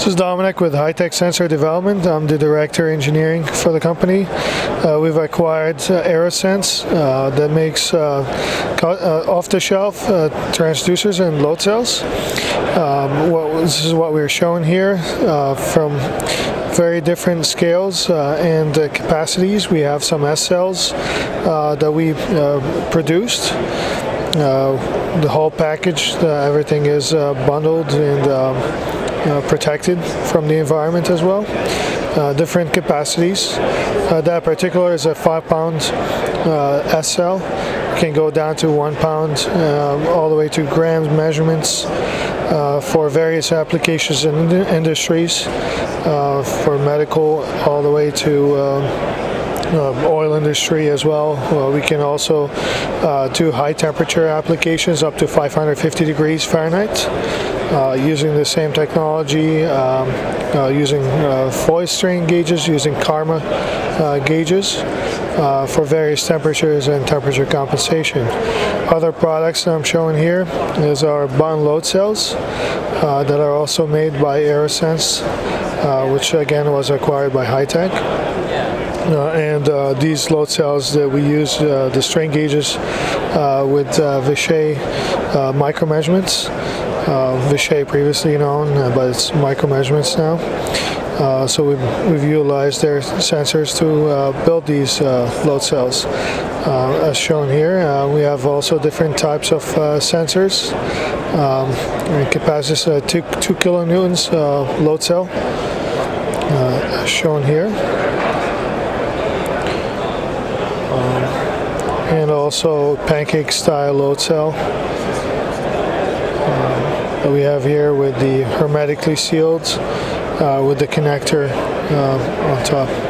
This is Domenic with HITEC Sensor Development. I'm the Director Engineering for the company. Uh, we've acquired uh, Aerosense uh, that makes uh, uh, off-the-shelf uh, transducers and load cells. Um, what, this is what we're showing here from very different scales and capacities. We have some S cells that we produced. The whole package, everything is bundled and um, uh, protected from the environment as well. Uh, different capacities. Uh, that particular is a five pound uh, SL. Can go down to one pound all the way to grams measurements uh, for various applications in industries, uh, for medical all the way to um, uh, oil industry as well. well we can also uh, do high temperature applications up to 550 degrees Fahrenheit uh, using the same technology, um, uh, using uh, foil strain gauges, using Karma uh, gauges. for various temperatures and temperature compensation. Other products I'm showing here is our bond load cells that are also made by Aerosense, which again was acquired by HITEC. Uh, and uh, these load cells that we use uh, the strain gauges with Vishay Micro-Measurements. Vishay previously known, but it's Micro-Measurements now. Uh, so we've, we've, utilized their sensors to uh, build these uh, load cells. as shown here, we have also different types of sensors. Um, capacity two, two kilonewtons load cell, as shown here. Um, and also pancake style load cell um, that we have here with the hermetically sealed uh, with the connector uh, on top.